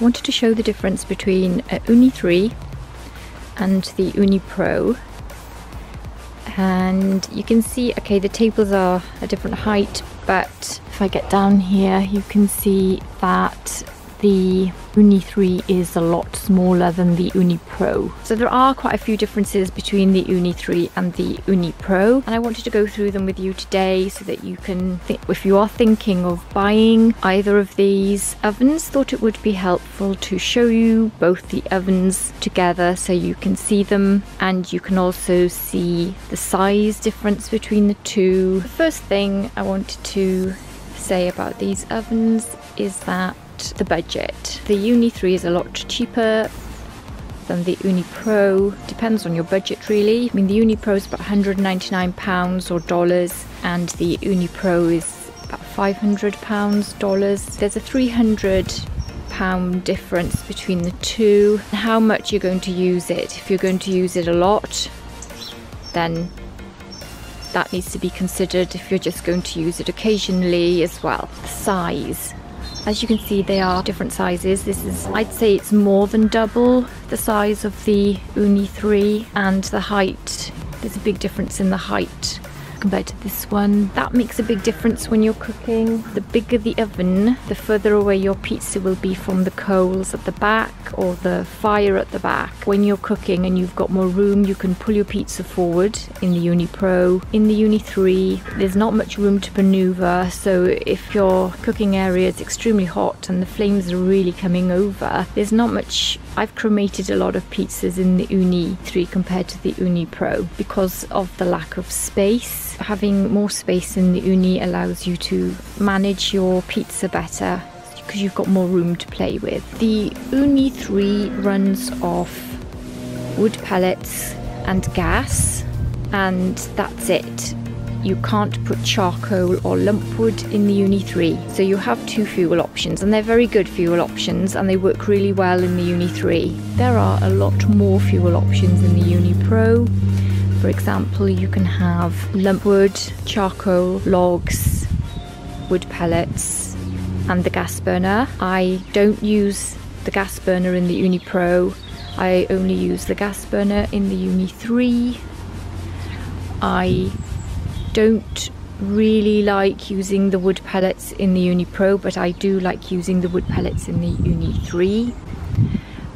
I wanted to show the difference between Uuni 3 and the Uuni Pro. And you can see okay the tables are a different height but if I get down here you can see that the Uuni 3 is a lot smaller than the Uuni Pro. So there are quite a few differences between the Uuni 3 and the Uuni Pro and I wanted to go through them with you today so that you can if you are thinking of buying either of these ovens thought it would be helpful to show you both the ovens together so you can see them and you can also see the size difference between the two. The first thing I wanted to say about these ovens is that the budget. The Uuni 3 is a lot cheaper than the Uuni Pro. Depends on your budget really. I mean the Uuni Pro is about 199 pounds or dollars and the Uuni Pro is about 500 pounds dollars. There's a 300 pound difference between the two. How much you're going to use it. If you're going to use it a lot then that needs to be considered if you're just going to use it occasionally as well. Size. As you can see, they are different sizes. This is, I'd say it's more than double the size of the Uuni 3 and the height. There's a big difference in the height compared to this one. That makes a big difference when you're cooking. The bigger the oven, the further away your pizza will be from the coals at the back or the fire at the back. When you're cooking and you've got more room, you can pull your pizza forward in the Uuni Pro. In the Uuni 3, there's not much room to maneuver, so if your cooking area is extremely hot and the flames are really coming over, there's not much I've cremated a lot of pizzas in the Uuni 3 compared to the Uuni Pro because of the lack of space. Having more space in the Uuni allows you to manage your pizza better because you've got more room to play with. The Uuni 3 runs off wood pellets and gas and that's it you can't put charcoal or lump wood in the Uuni 3. So you have two fuel options and they're very good fuel options and they work really well in the Uuni 3. There are a lot more fuel options in the Uuni Pro. For example, you can have lump wood, charcoal, logs, wood pellets and the gas burner. I don't use the gas burner in the Uuni Pro. I only use the gas burner in the Uuni 3. I don't really like using the wood pellets in the Uuni Pro, but I do like using the wood pellets in the Uuni 3.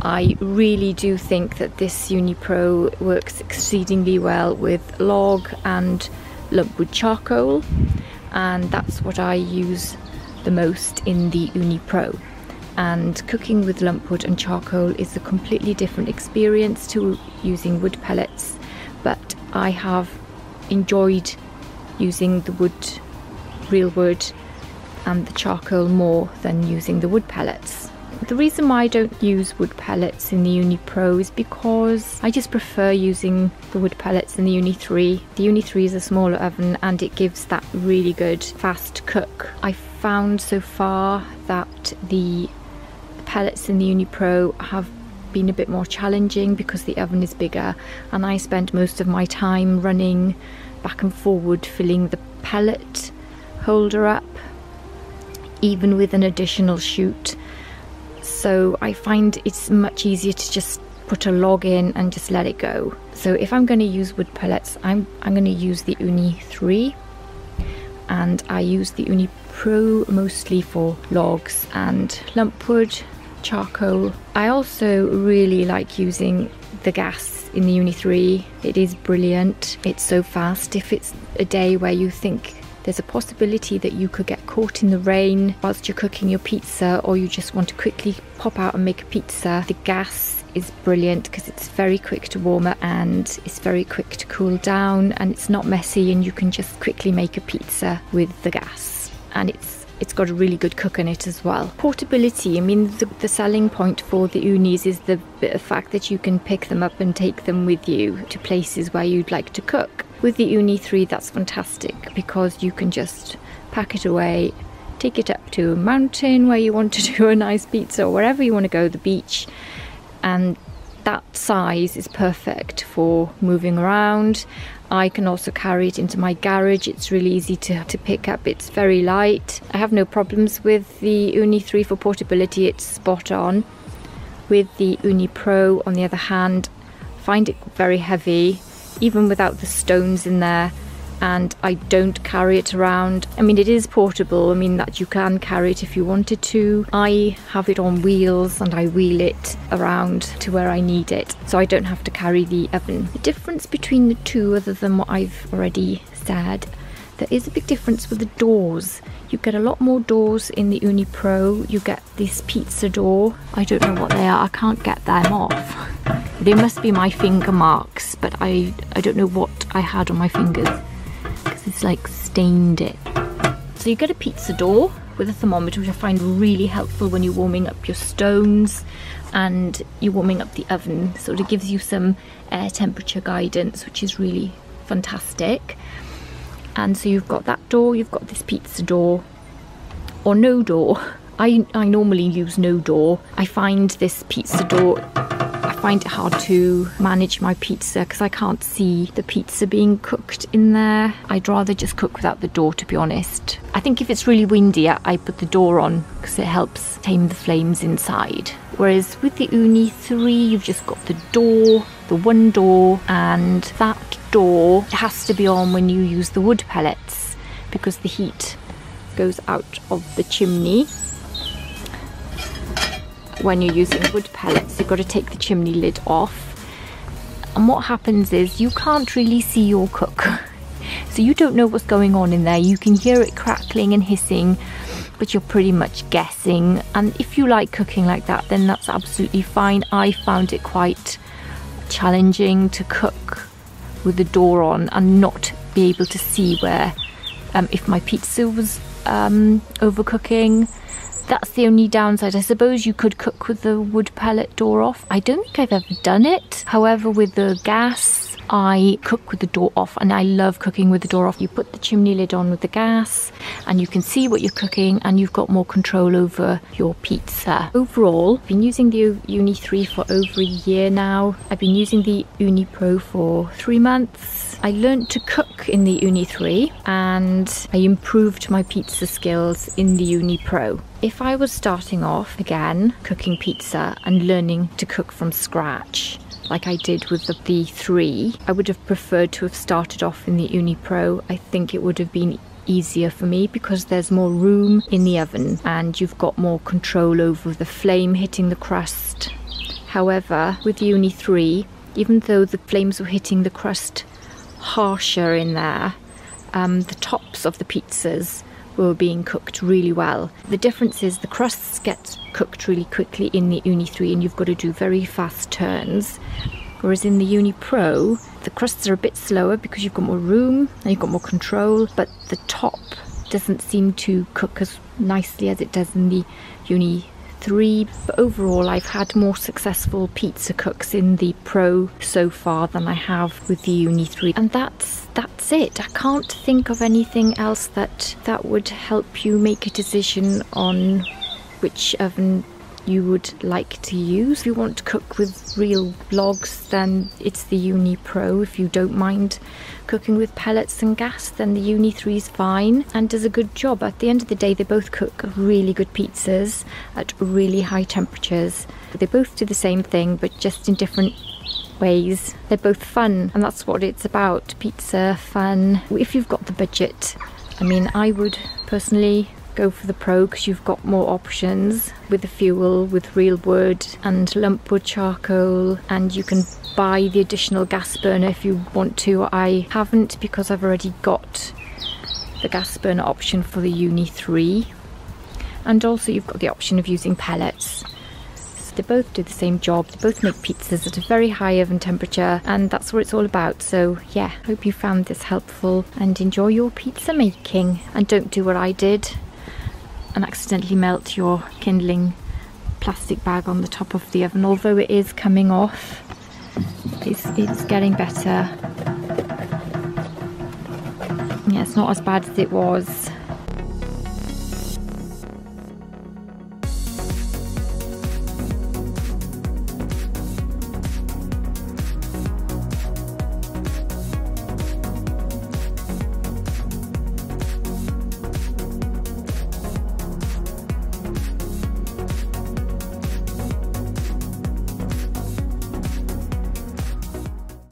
I really do think that this Uuni Pro works exceedingly well with log and lumpwood charcoal, and that's what I use the most in the Uuni Pro. And cooking with lumpwood and charcoal is a completely different experience to using wood pellets, but I have enjoyed using the wood, real wood, and the charcoal more than using the wood pellets. The reason why I don't use wood pellets in the Uuni Pro is because I just prefer using the wood pellets in the Uuni 3. The Uuni 3 is a smaller oven and it gives that really good fast cook. I found so far that the pellets in the Uuni Pro have been a bit more challenging because the oven is bigger and I spend most of my time running back and forward filling the pellet holder up even with an additional chute so I find it's much easier to just put a log in and just let it go so if I'm going to use wood pellets I'm, I'm going to use the Uuni 3 and I use the Uuni Pro mostly for logs and lump wood charcoal I also really like using the gas in the Uuni 3. It is brilliant. It's so fast. If it's a day where you think there's a possibility that you could get caught in the rain whilst you're cooking your pizza or you just want to quickly pop out and make a pizza, the gas is brilliant because it's very quick to warm up and it's very quick to cool down and it's not messy and you can just quickly make a pizza with the gas and it's it's got a really good cook in it as well. Portability, I mean, the, the, selling point for the Uunis is the, the fact that you can pick them up and take them with you to places where you'd like to cook. With the Uuni 3, that's fantastic because you can just pack it away, take it up to a mountain where you want to do a nice pizza or wherever you want to go, the beach, and that size is perfect for moving around. I can also carry it into my garage. It's really easy to, to pick up. It's very light. I have no problems with the Uuni 3 for portability. It's spot on. With the Uuni Pro, on the other hand, find it very heavy, even without the stones in there and I don't carry it around. I mean, it is portable, I mean, that you can carry it if you wanted to. I have it on wheels and I wheel it around to where I need it, so I don't have to carry the oven. The difference between the two, other than what I've already said, there is a big difference with the doors. You get a lot more doors in the Uuni Pro. You get this pizza door. I don't know what they are. I can't get them off. They must be my finger marks, but I, I don't know what I had on my fingers because it's like stained it. So you get a pizza door with a thermometer, which I find really helpful when you're warming up your stones and you're warming up the oven. So it gives you some air temperature guidance, which is really fantastic. And so you've got that door, you've got this pizza door, or no door. I, I normally use no door. I find this pizza door I find it hard to manage my pizza because I can't see the pizza being cooked in there. I'd rather just cook without the door to be honest. I think if it's really windy I put the door on because it helps tame the flames inside. Whereas with the Uuni 3 you've just got the door, the one door and that door has to be on when you use the wood pellets because the heat goes out of the chimney. When you're using wood pellets you've got to take the chimney lid off. And what happens is you can't really see your cook. So you don't know what's going on in there. You can hear it crackling and hissing but you're pretty much guessing. And if you like cooking like that then that's absolutely fine. I found it quite challenging to cook with the door on and not be able to see where um, if my pizza was um, overcooking that's the only downside. I suppose you could cook with the wood pellet door off. I don't think I've ever done it. However, with the gas, I cook with the door off and I love cooking with the door off. You put the chimney lid on with the gas and you can see what you're cooking and you've got more control over your pizza. Overall, I've been using the Uuni 3 for over a year now. I've been using the Uuni Pro for three months. I learned to cook in the Uuni 3 and I improved my pizza skills in the Uuni Pro. If I was starting off again cooking pizza and learning to cook from scratch, like I did with the V3. I would have preferred to have started off in the Uuni Pro. I think it would have been easier for me because there's more room in the oven and you've got more control over the flame hitting the crust. However, with the Uuni 3, even though the flames were hitting the crust harsher in there, um, the tops of the pizzas were being cooked really well. The difference is the crusts get cooked really quickly in the Uuni 3 and you've got to do very fast turns. Whereas in the Uuni Pro, the crusts are a bit slower because you've got more room and you've got more control, but the top doesn't seem to cook as nicely as it does in the Uuni 3 but overall I've had more successful pizza cooks in the Pro so far than I have with the Uuni 3 and that's that's it. I can't think of anything else that that would help you make a decision on which oven you would like to use. If you want to cook with real logs, then it's the Uuni Pro. If you don't mind cooking with pellets and gas, then the Uuni 3 is fine and does a good job. At the end of the day, they both cook really good pizzas at really high temperatures. They both do the same thing, but just in different ways. They're both fun, and that's what it's about pizza, fun. If you've got the budget, I mean, I would personally go for the Pro because you've got more options with the fuel, with real wood and lump wood charcoal and you can buy the additional gas burner if you want to. I haven't because I've already got the gas burner option for the Uuni 3 and also you've got the option of using pellets. They both do the same job, they both make pizzas at a very high oven temperature and that's what it's all about. So yeah, hope you found this helpful and enjoy your pizza making and don't do what I did and accidentally melt your kindling plastic bag on the top of the oven. Although it is coming off it's, it's getting better. Yeah it's not as bad as it was